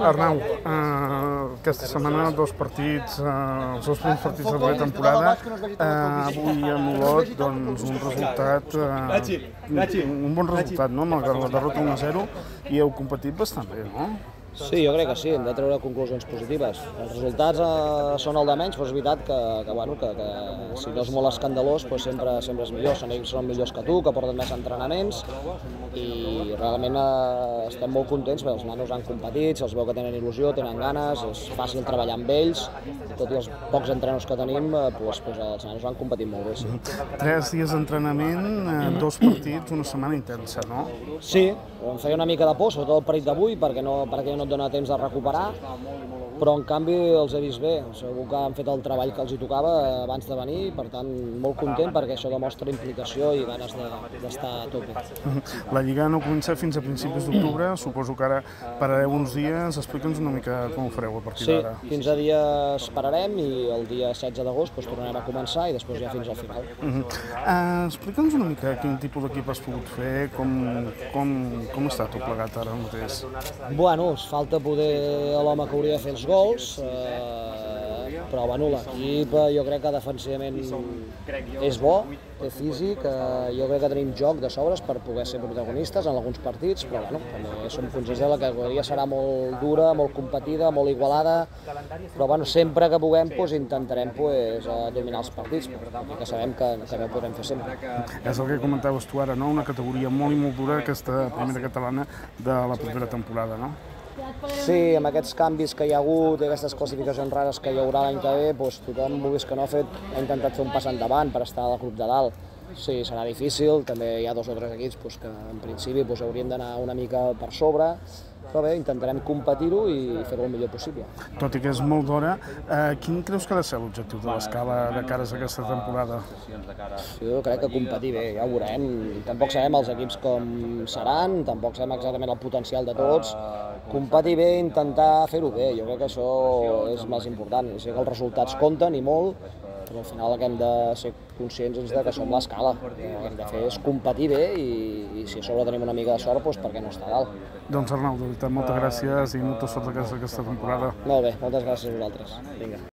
Arnau, eh, aquesta setmana dos partits, eh, els dos primers partits de la temporada, eh, avui a Olot, doncs un resultat, eh, un bon resultat, no? malgrat la derrota 1-0, i heu competit bastant bé, no? Sí, jo crec que sí, hem de treure conclusions positives. Els resultats eh, són el de menys, però és veritat que, que, bueno, que, que si no és molt escandalós doncs sempre, sempre és millor. Són ells són millors que tu, que porten més entrenaments i realment eh, estem molt contents perquè els nanos han competit, se'ls veu que tenen il·lusió, tenen ganes, és fàcil treballar amb ells, tot i els pocs entrenos que tenim, eh, doncs, doncs els nanos han competit molt bé. Sí. Tres dies d'entrenament, eh, dos partits, una setmana intensa, no? Sí, em feia una mica de por, sobretot el parit d'avui, perquè, no, perquè no et dona temps de recuperar, però en canvi els he vist bé, segur que han fet el treball que els hi tocava abans de venir, per tant molt content perquè això demostra implicació i ganes d'estar de, a tope. La Lliga no comença fins a principis d'octubre, suposo que ara parareu uns dies, explica'ns una mica com ho fareu a partir d'ara. Sí, 15 dies pararem i el dia 16 d'agost doncs, tornarem a començar i després ja fins al final. Uh -huh. uh, explica'ns una mica quin tipus d'equip has pogut fer, com, com, com està tot plegat ara mateix? Bueno, es falta poder l'home que hauria de fer els gols, eh, però bueno, l'equip jo crec que defensivament és bo, té físic, eh, jo crec que tenim joc de sobres per poder ser protagonistes en alguns partits, però bueno, també som conscients de la categoria serà molt dura, molt competida, molt igualada, però bueno, sempre que puguem pues, intentarem pues, dominar els partits, perquè sabem que també ho podrem fer sempre. És el que comentaves tu ara, no? una categoria molt i molt dura, aquesta primera catalana de la propera temporada, no? Sí, amb aquests canvis que hi ha hagut i aquestes classificacions rares que hi haurà l'any que ve, doncs tothom, vulguis que no, ha, fet, ha intentat fer un pas endavant per estar al grup de dalt. Sí, serà difícil, també hi ha dos o tres equips doncs, que en principi doncs, haurien d'anar una mica per sobre, però bé, intentarem competir-ho i fer-ho el millor possible. Tot i que és molt d'hora, eh, quin creus que ha de ser l'objectiu de l'escala de cares a aquesta temporada? Jo crec que competir bé, ja ho veurem. Tampoc sabem els equips com seran, tampoc sabem exactament el potencial de tots. Competir bé, intentar fer-ho bé, jo crec que això és més important. Sé que els resultats compten i molt, però al final el que hem de ser conscients és de que som l'escala. El que hem de fer és competir bé i, i si a sobre tenim una mica de sort, doncs per què no estar dalt? Doncs Arnau, de veritat, moltes gràcies i molta sort aquesta temporada. Molt bé, moltes gràcies a vosaltres. Vinga.